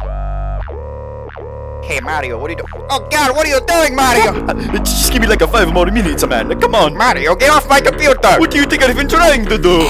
Hey Mario, what are you doing? Oh God, what are you doing, Mario? Just give me like a five more minutes, man. Come on. Mario, get off my computer! What do you think I've been trying to do?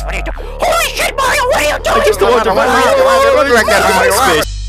What are you doing? Holy shit, Mario, what are you doing? I just want to Why- why- why- why-